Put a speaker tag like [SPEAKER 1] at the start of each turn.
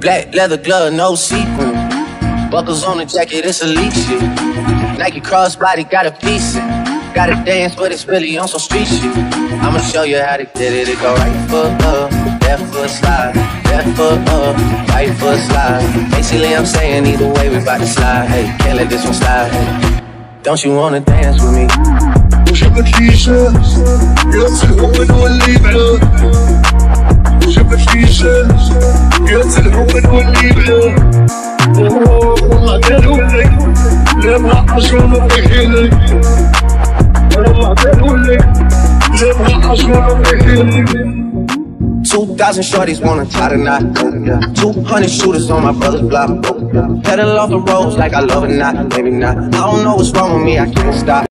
[SPEAKER 1] Black leather glove, no sequin. Buckles on the jacket, it's elite shit. Nike crossbody, got a piece it. Gotta dance, but it's really on some street shit. I'ma show you how to get it. It go right foot up, left foot slide. Left foot up, right foot slide. Basically, I'm saying either way, we bout to slide. Hey, can't let this one slide. Hey. Don't you wanna dance with me?
[SPEAKER 2] Push up a t-shirt. يتسلقوا من والليبة والله قالوا لك لما عشرة بحيلك والله قالوا لك لما عشرة بحيلك
[SPEAKER 1] 2,000 shorties wanna tie the knot. 200 shooters on my brother's block. Pedal off the roads like I love it, not, maybe not. I don't know what's wrong with me, I can't stop.